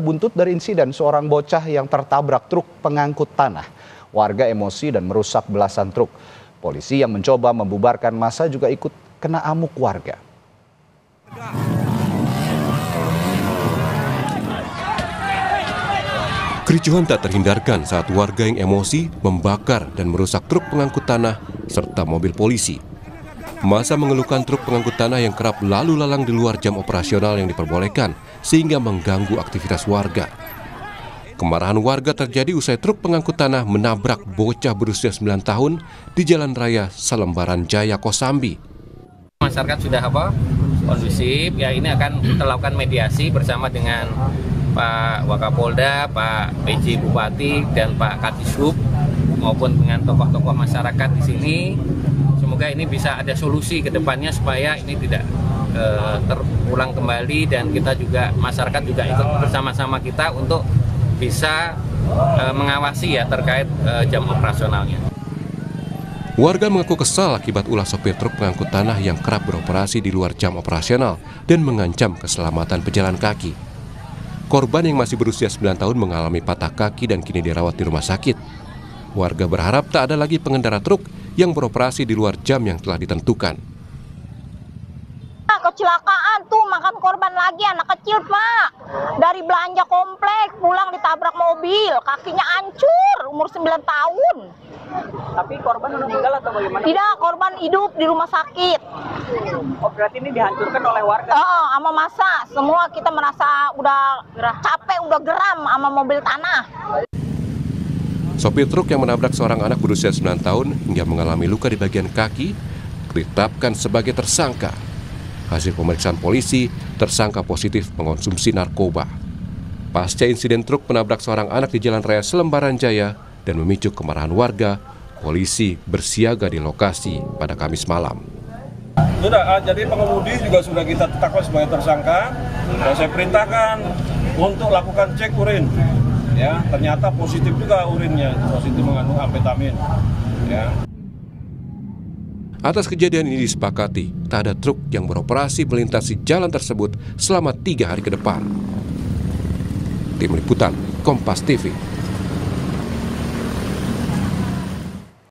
Buntut dari insiden seorang bocah yang tertabrak truk pengangkut tanah. Warga emosi dan merusak belasan truk. Polisi yang mencoba membubarkan masa juga ikut kena amuk warga. Kericuhan tak terhindarkan saat warga yang emosi membakar dan merusak truk pengangkut tanah serta mobil polisi. Masa mengeluhkan truk pengangkut tanah yang kerap lalu lalang di luar jam operasional yang diperbolehkan sehingga mengganggu aktivitas warga. Kemarahan warga terjadi usai truk pengangkut tanah menabrak bocah berusia 9 tahun di Jalan Raya Salembaran Jaya Kosambi. Masyarakat sudah apa? kondusif. Ya ini akan kita lakukan mediasi bersama dengan Pak Wakapolda, Pak PJ Bupati dan Pak Kadishub maupun dengan tokoh-tokoh masyarakat di sini semoga ini bisa ada solusi ke depannya supaya ini tidak uh, terulang kembali dan kita juga masyarakat juga ikut bersama-sama kita untuk bisa uh, mengawasi ya terkait uh, jam operasionalnya. Warga mengaku kesal akibat ulah sopir truk pengangkut tanah yang kerap beroperasi di luar jam operasional dan mengancam keselamatan pejalan kaki. Korban yang masih berusia 9 tahun mengalami patah kaki dan kini dirawat di rumah sakit. Warga berharap tak ada lagi pengendara truk yang beroperasi di luar jam yang telah ditentukan. Kecelakaan tuh makan korban lagi anak kecil pak Dari belanja komplek pulang ditabrak mobil Kakinya hancur umur 9 tahun Tapi korban meninggal atau bagaimana? Tidak korban hidup di rumah sakit Oh berarti ini dihancurkan oleh warga? Oh sama masa semua kita merasa udah capek udah geram sama mobil tanah Sopir truk yang menabrak seorang anak berusia 9 tahun hingga mengalami luka di bagian kaki ditetapkan sebagai tersangka. Hasil pemeriksaan polisi, tersangka positif mengonsumsi narkoba. Pasca insiden truk menabrak seorang anak di Jalan Raya Selembaran Jaya dan memicu kemarahan warga, polisi bersiaga di lokasi pada Kamis malam. Sudah, ah, jadi pengemudi juga sudah kita tetapkan sebagai tersangka dan saya perintahkan untuk lakukan cek urin ya ternyata positif juga urinnya positif mengandung amfetamin ya Atas kejadian ini disepakati, tak ada truk yang beroperasi melintasi jalan tersebut selama tiga hari ke depan. Tim Liputan, Kompas TV.